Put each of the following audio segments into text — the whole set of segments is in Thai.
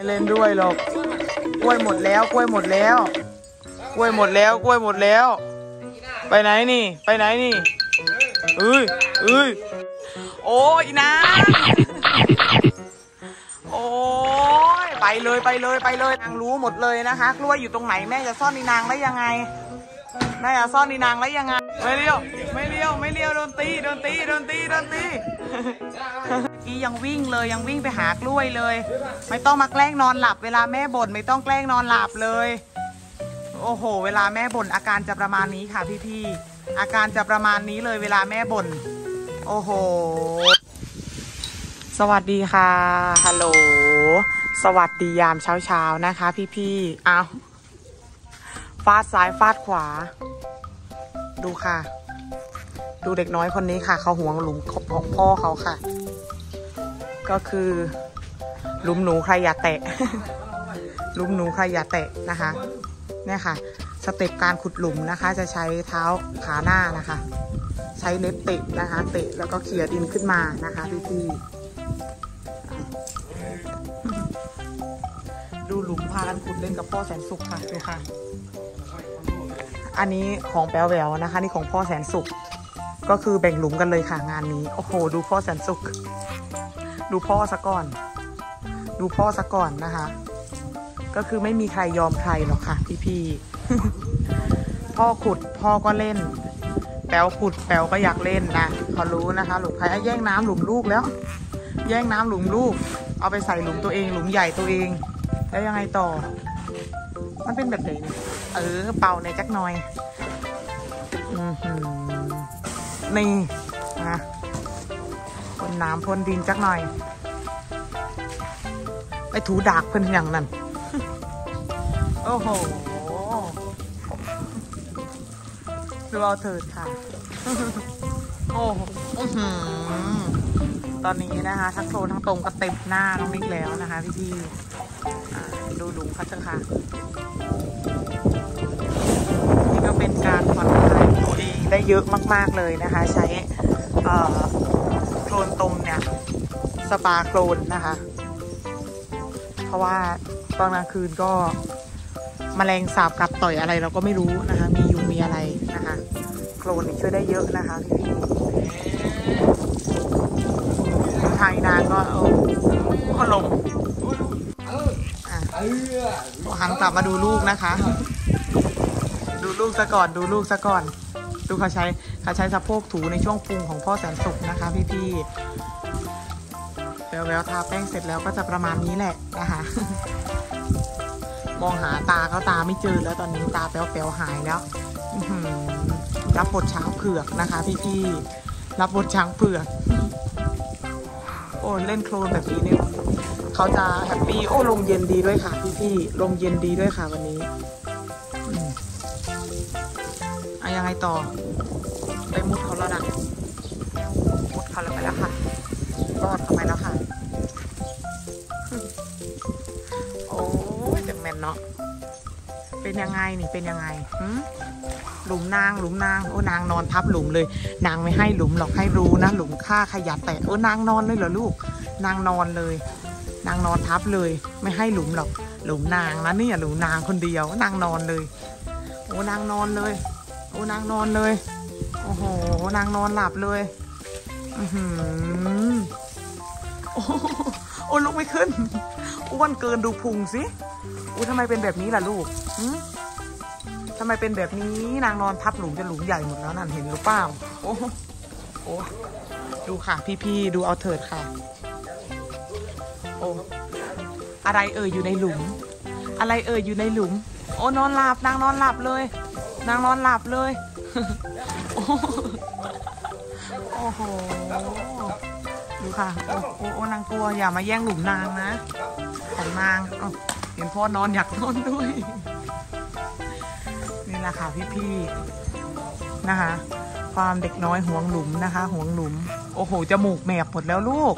ไม่เล่นด้วยหรอก กล้วยหมดแล้ว กล้วยหมดแล้ว กล้วยหมดแล้ว กล้วยหมดแล้ว ไปไหนนี่ ไปไหนนี่เอ้ยเอ้ยโอ้ยนะ โอ้ยไปเลยไปเลยไปเลยนางรู้หมดเลยนะคะ กล้วยอยู่ตรงไหนแม่จะซ่อนในนางได้ยังไง แม่จะซ่อนในนางได้ยังไง ไม่เลี้ยว ไม่เลี้ยว ไม่เลี้ยวโดนตีโดนตีโดนตีโดนตี กี้ยังวิ่งเลยยังวิ่งไปหากล้วยเลย ไม่ต้องมาแกล้งนอนหลับ เวลาแม่บ่นไม่ต้องแกล้งนอนหลับเลย โอ้โห เวลาแม่บ่นอาการจะประมาณนี้ค่ะพี่ๆอาการจะประมาณนี้เลยเวลาแม่บ่นโอ้โห สวัสดีค่ะ ฮัลโหล สวัสดียามเช้าๆนะคะ พี่ๆเอาฟาดซ้ายฟาดขวา ดูค่ะ ดูเด็กน้อยคนนี้ค่ะ เขาห่วงหลุมของพ่อเขาค่ะ ก็คือหลุมหนูใครอย่าแตะหลุมหนูใครอย่าแตะนะคะเนี่ยค่ะ สเต็ปการขุดหลุมนะคะ จะใช้เท้าขาหน้านะคะ ใช้เล็บเตะนะคะ เตะแล้วก็เขี่ยดินขึ้นมานะคะพี่พี่ๆดูหลุมพากันขุดเล่นกับพ่อแสนสุขค่ะดูค่ะ อันนี้ของแปลวแหววนะคะ นี่ของพ่อแสนสุข ก็คือแบ่งหลุมกันเลยค่ะงานนี้ โอ้โห ดูพ่อแสนสุข ดูพ่อซะก่อน ดูพ่อซะก่อนนะคะ ก็คือไม่มีใครยอมใครหรอกค่ะ พี่ๆพ่อขุดพ่อก็เล่น แป๋วขุดแป๋วก็อยากเล่นนะเขารู้นะคะหลุมใครแย่งน้ำหลุมลูกแล้ว แย่งน้ำหลุมลูก เอาไปใส่หลุมตัวเอง หลุมใหญ่ตัวเอง แล้วยังไงต่อ มันเป็นแบบไหนเออเป่าในจักหน่อย อือหือนี่นะ นน้ำพ่นดินจักหน่อย ไปถูดากเพิ่นอย่างนั้น โอ้โหดูเอาเถิดค่ะ โอ้โหตอนนี้นะคะ ทั้งโซนทั้งตรงก็เต็มหน้าน้องนิกแล้วนะคะ พี่พี่ๆอ่าดูหลุมเขาเถอะค่ะ นี่ก็เป็นการผ่อนคลายตัวเองได้เยอะมาก ๆ เลยนะคะ ใช้เอ่อ โคลนตมเนี่ยสปาโคลนนะคะ เพราะว่าตอนกลางคืนก็มแมลงสาบกัดต่อยอะไรเราก็ไม่รู้นะคะ มียุงมีอะไรนะคะ โคลนช่วยได้เยอะนะคะพี่พี่ไทยนางก็เอาก็ลงหันกลับมาดูลูกนะคะ ดูลูกซะก่อนดูลูกซะก่อน ดูเขาใช้เขาใช้สะโพกถูในช่วงปรุงของพ่อแสนสุขนะคะพี่พี่ๆแววทาแป้งเสร็จแล้วก็จะประมาณนี้แหละนะคะมองหาตาเขาตาไม่เจอแล้วตอนนี้ตาแป๋วๆหายแล้วรับบทช้างเผือกนะคะพี่พี่ๆรับบทช้างเผือกโอ้เล่นโคลนแบบนี้เนี่ยเขาจะแฮปปี้โอ้ลมเย็นดีด้วยค่ะพี่พี่ๆลมเย็นดีด้วยค่ะวันนี้ ยังไงต่อ ไปมุดเขาแล้วนะมุดเขาแล้วไปแล้วค่ะรอดเข้าไปแล้วค่ะ โอ้ยจังแมนเนาะเป็นยังไงนี่เป็นยังไงหืมหลุมนางหลุมนางโอ้นางนอนทับหลุมเลย นางไม่ให้หลุมหรอกให้รู้นะหลุมค่าขยันแต่โอ้นางนอนเลยเหรอลูก นางนอนเลย นางนอนทับเลย ไม่ให้หลุมหรอก หลุมนางนะเนี่ยหลุมนางคนเดียวนางนอนเลย โอ้นางนอนเลย นางนอนเลย โอ้โห นางนอนหลับเลย อือหือโอ้โอ้ลุกไม่ขึ้น อ้วนเกินดูพุงสิอู้ทำไมเป็นแบบนี้ล่ะลูกหืมทำไมเป็นแบบนี้นางนอนทับหลุมจนหลุมใหญ่หมดแล้วนั่นเห็นหรือเปล่า โอ้โหโอ้ดูค่ะพี่ๆดูเอาเถิดค่ะ โอ้อะไรเอ่ยอยู่ในหลุม อะไรเอ่ยอยู่ในหลุม โอ้นอนหลับนางนอนหลับเลย นางนอนหลับเลย โอ้โห ดูค่ะ โอ้โอนางกลัวอย่ามาแย่งหลุมนางนะ ของนางเห็นพ่อนอนอยากนอนด้วย นี่แหละค่ะพี่ๆ นะคะ ความเด็กน้อยห่วงหลุมนะคะห่วงหลุม โอ้โห จมูกแมบหมดแล้วลูก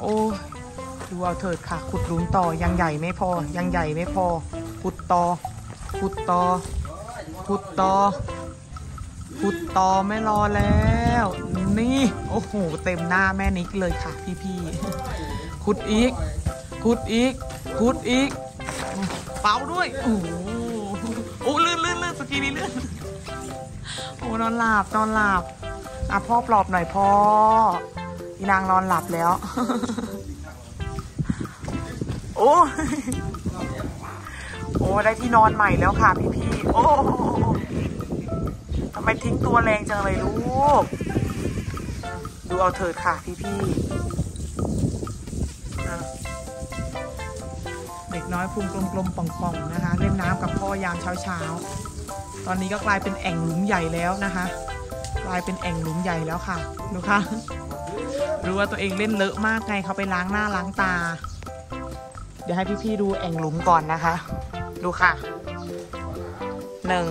โอ้ดูเอาเถิดค่ะ ขุดหลุมต่อยังใหญ่ไม่พอ ยังใหญ่ไม่พอ ขุดต่อ ขุดต่อ ขุดต่อ ขุดต่อไม่รอแล้ว นี่ โอ้โห เต็มหน้าแม่นิกเลยค่ะพี่ๆขุดอีก ขุดอีกพุดอีก เป่าด้วย โอ้โหโอ้ลื่นลื่นลื่นสกีนี้ลื่นโอ้นอนหลับนอนหลับอะพ่อปลอบหน่อยพ่ออีนางนอนหลับแล้ว โอ้ อ้ได้ที่นอนใหม่แล้วค่ะพี่พี่โอ้ทำไมทิ้งตัวแรงจังเลยลูก ดูเอาเถิดค่ะพี่พี่เด็กน้อยพุงกลมๆป่องๆนะคะ เล่นน้ำกับพ่อยามเช้าๆ ตอนนี้ก็กลายเป็นแอ่งหลุมใหญ่แล้วนะคะ กลายเป็นแอ่งหลุมใหญ่แล้วค่ะดูค่ะรู้ว่าตัวเองเล่นเลอะมากไงเขาไปล้างหน้าล้างตา เดี๋ยวให้พี่ๆดูแอ่งหลุมก่อนนะคะ ดูค่ะหนึ่ง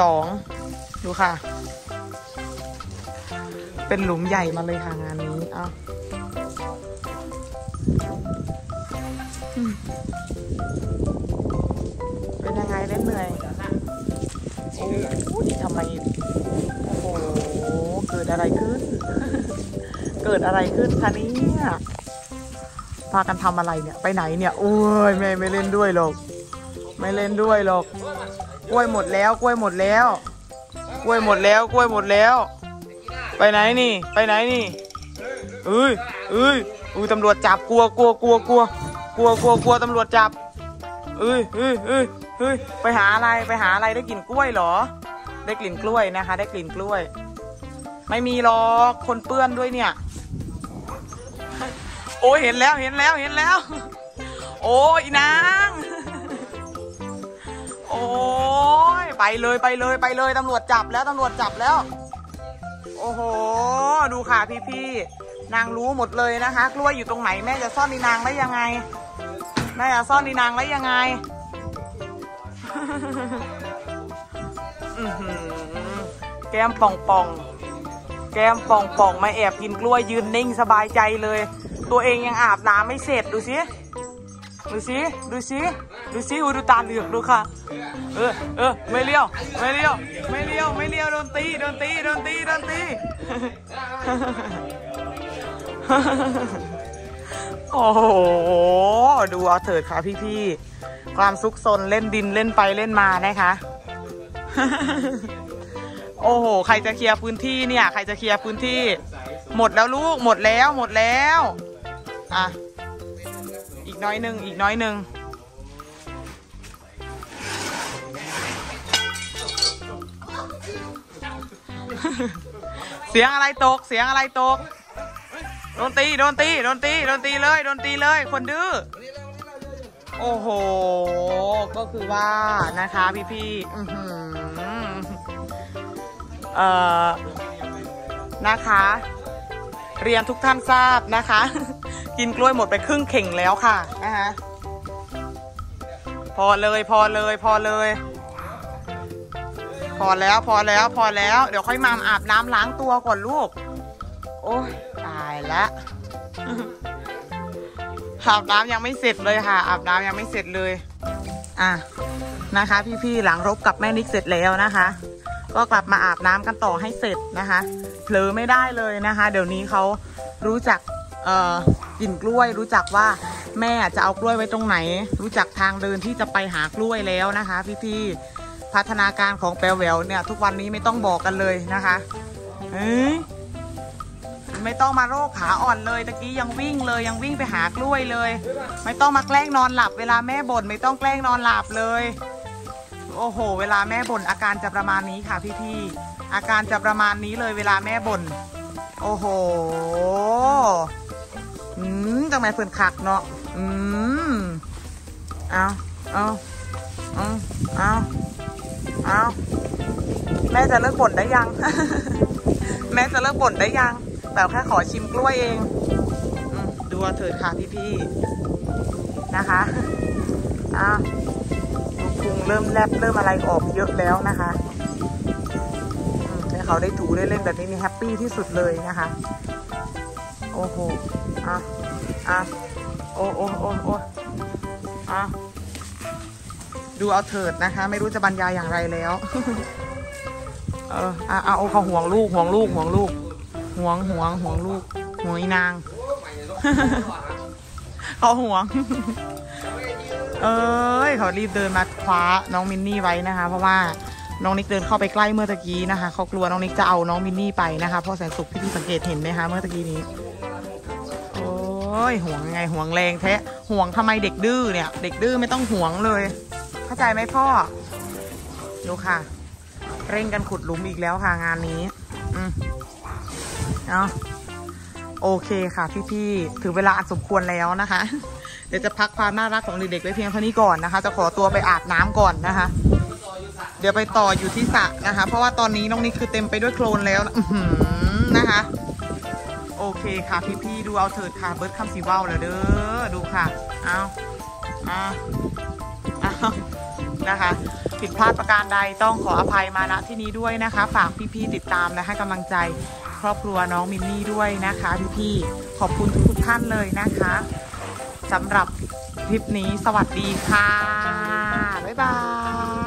สองดูค่ะ เป็นหลุมใหญ่มาเลยค่ะงานนี้เอาเป็นยังไงเล่นเหนื่อยโอ้ยทำไม โอ้โห เกิดอะไรขึ้น เกิดอะไรขึ้นคะเนี่ย พากันทำอะไรเนี่ย ไปไหนเนี่ย โอ้ยแม่ไม่เล่นด้วยหรอก ไม่เล่นด้วยหรอก กล้วยหมดแล้ว กล้วยหมดแล้ว กล้วยหมดแล้ว กล้วยหมดแล้ว ไปไหนนี่ ไปไหนนี่เอ้ยเอ้ยอุ้ยตำรวจจับกลัวกลัวกลัวกลัวกลัวกลัวกลัวตำรวจจับเอ้ยเอ้ยเอ้ยเอ้ยไปหาอะไรไปหาอะไรได้กลิ่นกล้วยเหรอ ได้กลิ่นกล้วยนะคะ ได้กลิ่นกล้วย ไม่มีหรอกคนเปื้อนด้วยเนี่ย โอ้ยเห็นแล้วเห็นแล้วเห็นแล้ว โอ้ยนาง โอ้ยไปเลยไปเลยไปเลยตำรวจจับแล้วตำรวจจับแล้ว โอ้โห ดูค่ะพี่พี่นางรู้หมดเลยนะคะ กล้วยอยู่ตรงไหนแม่จะซ่อนดีนางได้ยังไง แม่จะซ่อนดีนางได้ยังไงอือหือแก้มป่องป่อง แก้มป่องป่องมาแอบกินกล้วยยืนนิ่งสบายใจเลย ตัวเองยังอาบน้ำไม่เสร็จดูสิดูสิดูสิดูสิอูดูตาเหลือกดูค่ะ เออเออไม่เลี้ยว ไม่เลี้ยว ไม่เลี้ยว ไม่เลี้ยว โดนตี โดนตี โดนตี โดนตี โอ้โห ดูเอาเถิดค่ะพี่ๆ ความซุกซนเล่นดินเล่นไปเล่นมานะคะ โอ้โห ใครจะเคลียร์พื้นที่เนี่ย ใครจะเคลียร์พื้นที่ หมดแล้วลูก หมดแล้ว หมดแล้ว อะ อีกน้อยหนึ่งอีกน้อยหนึ่งเสียงอะไรตก เสียงอะไรตก โดนตี โดนตี โดนตี โดนตีเลย โดนตีเลย คนดื้อ โอ้โห ก็คือว่านะคะพี่พี่เอ่อ นะคะ เรียนทุกท่านทราบนะคะ กินกล้วยหมดไปครึ่งเข่งแล้วค่ะนะคะพอเลยพอเลยพอเลย พอแล้วพอแล้วพอแล้ว เดี๋ยวค่อยมามอาบน้ำล้างตัวก่อนลูก โอ้ยตายละอาบน้ำยังไม่เสร็จเลยค่ะ อาบน้ำยังไม่เสร็จเลย อะนะคะ พี่ๆหลังรบกับแม่นิกเสร็จแล้วนะคะ ก็กลับมาอาบน้ำกันต่อให้เสร็จนะคะเผลอไม่ได้เลยนะคะ เดี๋ยวนี้เขารู้จักเอ่อ กลิ่นกล้วย รู้จักว่าแม่จะเอากล้วยไว้ตรงไหน รู้จักทางเดินที่จะไปหากล้วยแล้วนะคะ พี่ๆพัฒนาการของแปลแหววเนี่ย ทุกวันนี้ไม่ต้องบอกกันเลยนะคะเฮ้ยไม่ต้องมาโรคขาอ่อนเลยตะกี้ยังวิ่งเลยยังวิ่งไปหากล้วยเลย ไม่ต้องมาแกล้งนอนหลับ เวลาแม่บ่นไม่ต้องแกล้งนอนหลับเลย โอ้โห เวลาแม่บ่นอาการจะประมาณนี้ค่ะพี่ๆอาการจะประมาณนี้เลยเวลาแม่บ่นโอ้โห จังไหนเพิ่นคักเนาะอืมเอาเอาเอาเอาเอาแม่จะเลิกบ่นได้ยัง แม่จะเลิกบ่นได้ยัง แต่แค่ขอชิมกล้วยเองอดูเถิดค่ะพี่ๆนะคะอ้าวพุงเริ่มแลบเริ่มอะไรออกเยอะแล้วนะคะให้เขาได้ถูได้เล่นแบบนี้นี่แฮปปี้ที่สุดเลยนะคะ โอ้โห อะอะโอ้โอ้โอ้โอ้อะดูเอาเถิดนะคะ ไม่รู้จะบรรยายอย่างไรแล้ว เอออะเอาเอาเขาห่วงลูกห่วงลูกห่วงลูกห่วงห่วงห่วงลูกห่วงอีนาง เขาห่วง เอ้ยเขารีบเดินมาคว้าน้องมินนี่ไว้นะคะ เพราะว่าน้องนิกเดินเข้าไปใกล้เมื่อตะกี้นะคะเขากลัวน้องนิกจะเอาน้องมินนี่ไปนะคะเพราะแสนสุขพี่พี่สังเกตเห็นไหมคะเมื่อตะกี้นี้ ยห่วงไงห่วงแรงแท้ห่วงทำไมเด็กดื้อเนี่ย เด็กดื้อไม่ต้องห่วงเลย เข้าใจไหมพ่อดูค่ะ เร่งกันขุดหลุมอีกแล้วค่ะงานนี้ อืมเอาโอเคค่ะพี่ๆ ถือเวลาอันสมควรแล้วนะคะ เดี๋ยวจะพักความน่ารักของเด็กๆไว้เพียงเท่านี้ก่อนนะคะ จะขอตัวไปอาบน้ำก่อนนะคะ เดี๋ยวไปต่ออยู่ที่สระนะคะ เพราะว่าตอนนี้น้องนี่คือเต็มไปด้วยโคลนแล้วนะคะ โอเคค่ะพี่ๆดูเอาเถิดค่ะเบิร์ดคำสีว่าวแล้วเด้อดูค่ะเอาเอาเอานะคะผิดพลาดประการใดต้องขออภัยมาณที่นี้ด้วยนะคะ ฝากพี่ๆติดตามและให้กำลังใจครอบครัวน้องมินนี่ด้วยนะคะพี่ๆขอบคุณทุกท่านเลยนะคะสำหรับคลิปนี้สวัสดีค่ะ บ๊ายบาย